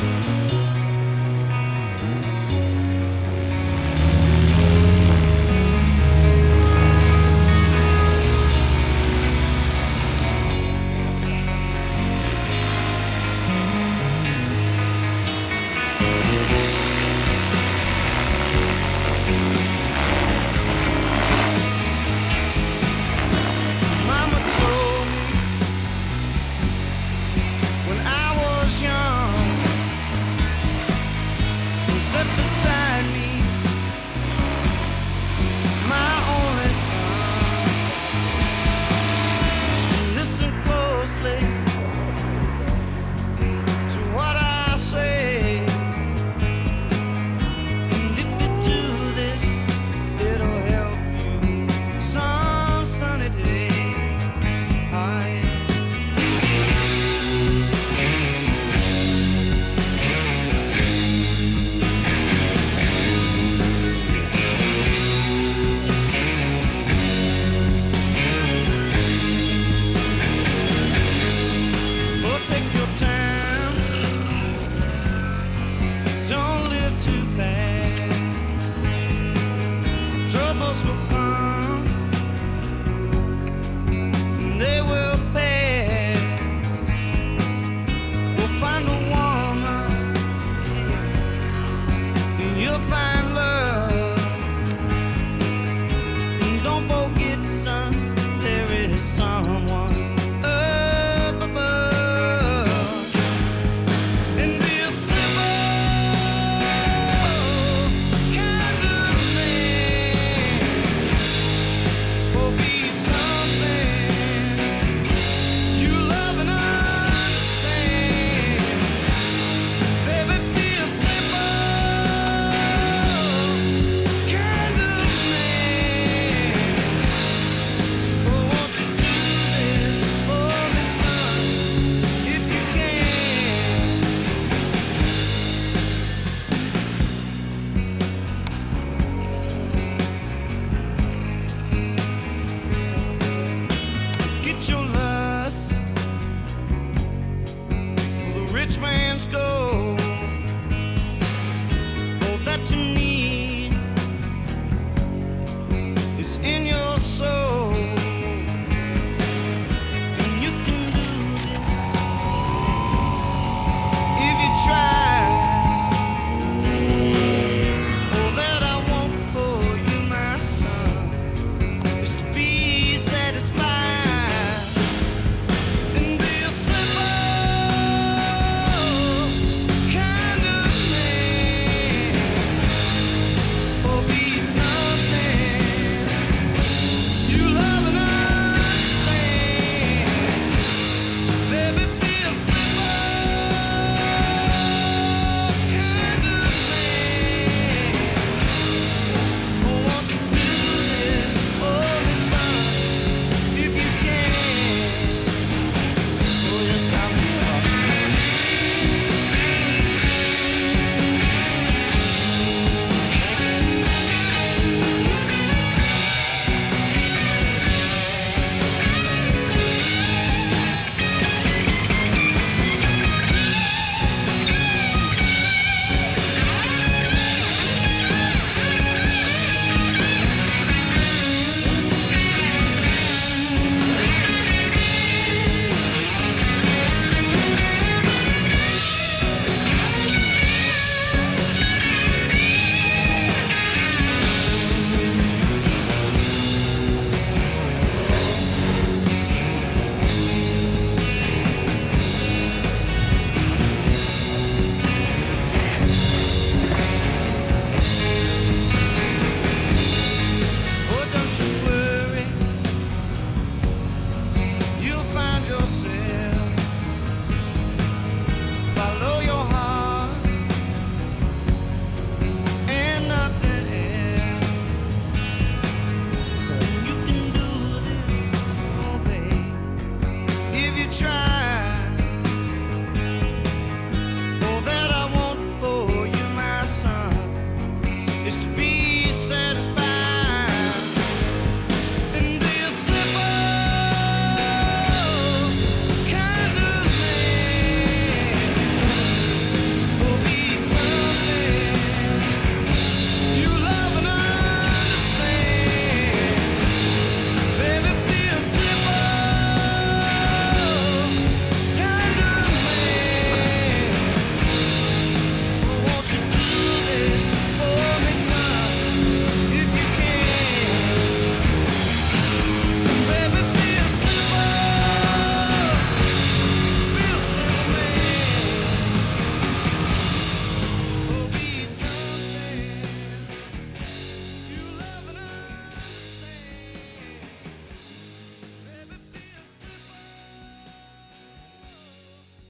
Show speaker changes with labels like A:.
A: Mm-hmm. su be get your life. is to be